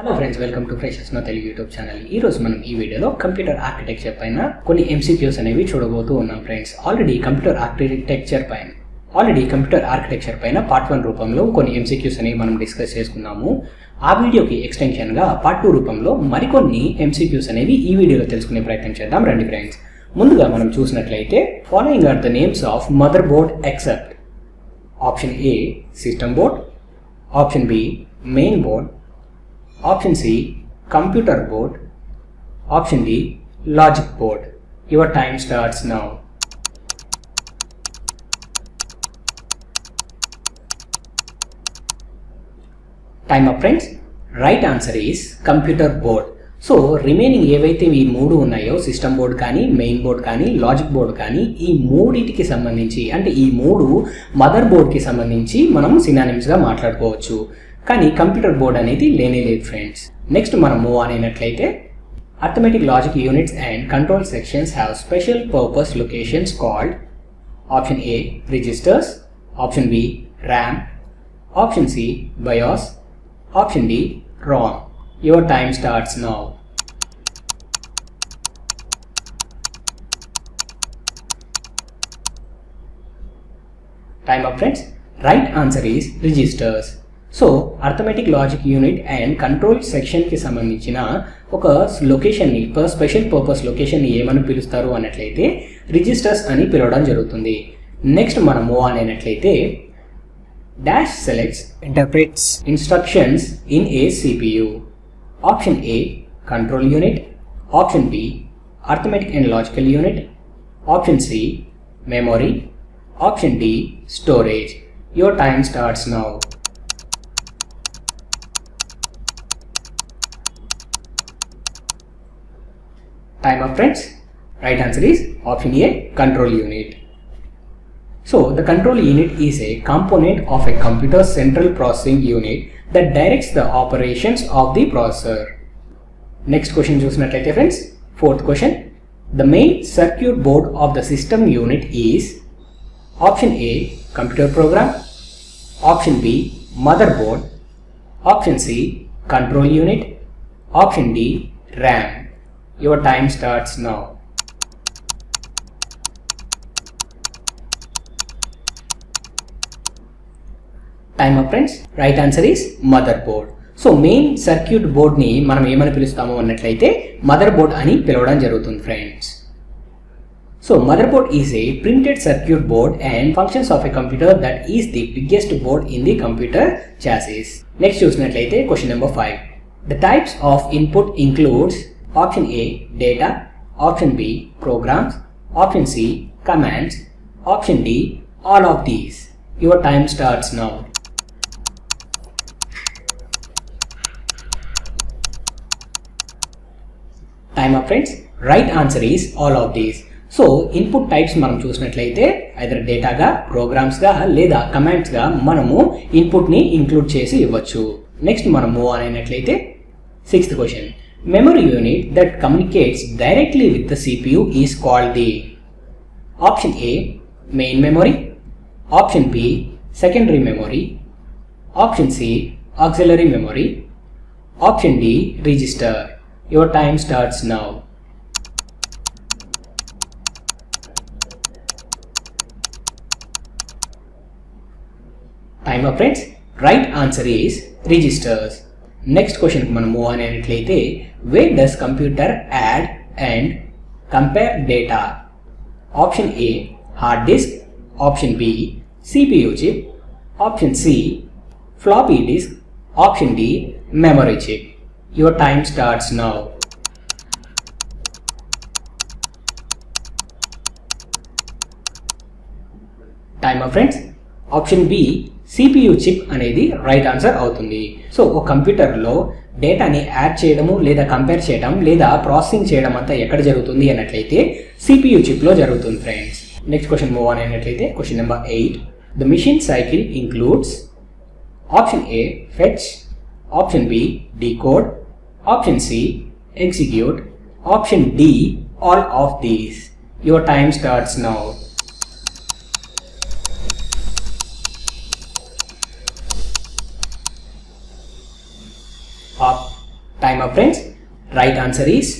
Hello friends welcome to freshers నా Telugu YouTube channel ఈ రోజు మనం ఈ వీడియోలో కంప్యూటర్ ఆర్కిటెక్చర్ పైన కొన్ని ఎంసీక్యూస్ అనేవి చూడబోతూ ఉన్నాం ఫ్రెండ్స్ ఆల్రెడీ కంప్యూటర్ ఆర్కిటెక్చర్ పైన ఆల్రెడీ కంప్యూటర్ ఆర్కిటెక్చర్ పైన పార్ట్ వన్ రూపంలో కొన్ని ఎంసీక్యూస్ అనేవి మనం డిస్కస్ చేసుకున్నాము. ఆ వీడియోకి ఎక్స్టెన్షన్గా పార్ట్ టూ రూపంలో మరికొన్ని ఎంసీక్యూస్ అనేవి ఈ వీడియోలో తెలుసుకునే ప్రయత్నం చేద్దాం. రండి ఫ్రెండ్స్ ముందుగా మనం చూసినట్లయితే following are the names of mother board except option A system board option B main board option C computer board. Option D logic board. Your time starts now. Time up friends right answer is computer board. So remaining ఏవైతే ఈ మూడు ఉన్నాయో system board కానీ main board కానీ logic board కానీ ఈ మూడిటికి సంబంధించి అంటే ఈ మూడు మదర్ బోర్డ్కి సంబంధించి మనం సినానిమ్స్గా మాట్లాడుకోవచ్చు. కానీ కంప్యూటర్ బోర్డ్ అనేది లేనే లేదు ఫ్రెండ్స్ నెక్స్ట్ మనం మూవ్ ఆన్ అయినట్లయితే arithmetic logic units and control sections have special purpose locations called option A registers option B RAM option C BIOS option D RAM your time starts now time up friends right answer is registers so arithmetic logic unit and control సెక్షన్కి సంబంధించిన ఒక లొకేషన్ని special purpose లొకేషన్ని ఏమని పిలుస్తారు అన్నట్లయితే registers అని పిలవడం జరుగుతుంది. Next మనం మూవ్ ఆన్ అయినట్లయితే dash selects interprets instructions in a CPU option A control unit option B arithmetic and logical unit option C memory option D storage your time starts now Time up friends. Right answer is option A control unit. So the control unit is a component of a computer central processing unit that directs the operations of the processor. Next question చూసినట్లయితే friends, fourth question. The main circuit board of the system unit is option A computer program, option B motherboard, option C control unit, option D RAM. Your time starts now. Time friends right answer is mother board so main circuit బోర్డ్ని మనం ఏమని పిలుస్తామో అన్నట్లయితే mother board అని పిలవడం జరుగుతుంది friends so mother board is a printed circuit board and functions of a computer that is the biggest board in the computer chassis next చూసినట్లయితే question number five the types of input includes option A data option B programs option C commands option D all of these your time starts now time up friends right answer is all of these so input types మనం చూసినట్లయితే either డేటాగా ప్రోగ్రామ్స్గా లేదా కమాండ్స్గా మనము ఇన్పుట్ని include చేసి ఇవ్వచ్చు. Next మనం move on అయినట్లయితే sixth question Memory unit that communicates directly with the CPU is called the option A main memory, option B secondary memory, option C auxiliary memory, option D register. Your time starts now. Timer friends, right answer is registers. Next క్వశ్చన్కి మనం move అని అయినట్లయితే way does computer add and compare data option A hard disk option B CPU chip option C floppy disk option D memory chip your time starts now. Time friends option B CPU chip అనేది right answer అవుతుంది. So ఒక కంప్యూటర్లో డేటాని add చేయడము లేదా compare చేయడం లేదా processing చేయడం అంతా ఎక్కడ జరుగుతుంది అన్నట్లయితే సిపియు చిప్లో జరుగుతుంది friends next question move on అయినట్లయితే question number eight the machine cycle includes option A fetch option B decode option C execute option D all of these your time starts now Up, time up friends right answer is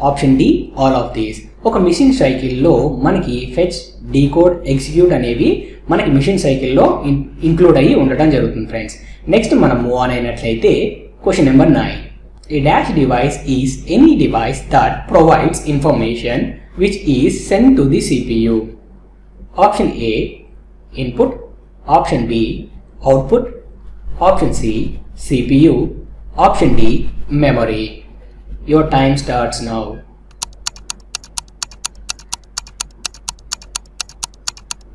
option D all of these ఒక machine సైకిల్లో మనకి fetch decode execute అనేవి మనకి machine సైకిల్లో include అయ్యి ఉండటం జరుగుతుంది friends next మనం మూవ్ ఆన్ అయినట్లయితే క్వశ్చన్ నెంబర్ నైన్ ఈ dash device is any device that provides information which is send to the CPU option A input option B output option C CPU option D memory your time starts now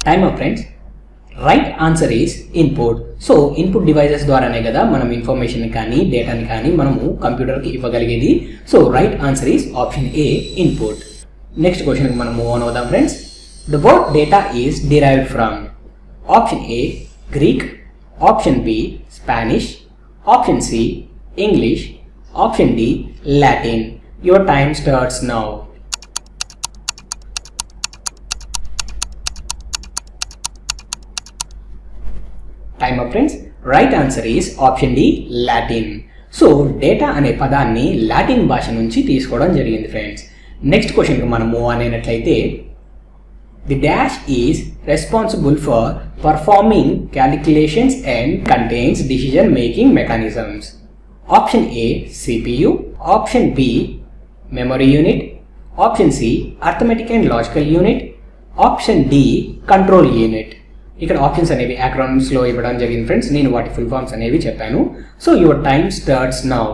time up friends right answer is input so input devices ద్వారానే కదా మనం information కానీ డేటాని కానీ మనము కంప్యూటర్కి ఇవ్వగలిగేది. So right answer is option A input next క్వశ్చన్కి మనం మూవ్ ఆన్ అవుదాం friends the word data is derived from option A Greek option B Spanish option C English option D Latin your time starts now time up friends right answer is option D Latin so data అనే పదాన్ని Latin భాష నుంచి తీసుకోవడం జరిగింది friends next క్వశ్చన్కి మనం move అయినట్లయితే the dash is responsible for performing calculations and contains decision making mechanisms option A CPU option B memory unit option C arithmetic and logical unit option D control unit ఇక్కడ options అనేవి లో ఇవ్వడం జరిగింది friends నేను వాటి full forms అనేవి చెప్పాను. So your time starts now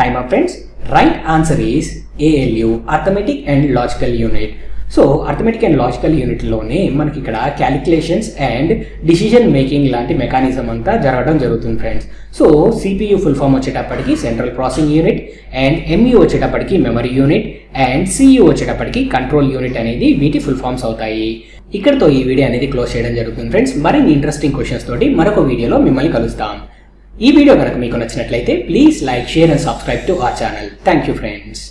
time of friends right answer is ALU arithmetic and logical unit so arithmetic and logical యూనిట్లోనే మనకి ఇక్కడ క్యాలిక్యులేషన్స్ అండ్ డిసిజన్ మేకింగ్ లాంటి మెకానిజం అంతా జరగడం జరుగుతుంది friends so CPU full form వచ్చేటప్పటికి central processing unit and MU వచ్చేటప్పటికి memory unit and CU వచ్చేటప్పటికి control unit అనేది వీటి ఫుల్ ఫామ్స్ అవుతాయి. ఇక్కడతో ఈ వీడియో అనేది క్లోజ్ చేయడం జరుగుతుంది ఫ్రెండ్స్ మరిన్ని ఇంట్రెస్టింగ్ క్వశ్చన్స్ తోటి మరొక వీడియోలో మిమ్మల్ని కలుస్తాం. ఈ వీడియో కనుక మీకు నచ్చినట్లయితే please like share and subscribe to ఆ ఛానల్ థ్యాంక్ యూ ఫ్రెండ్స్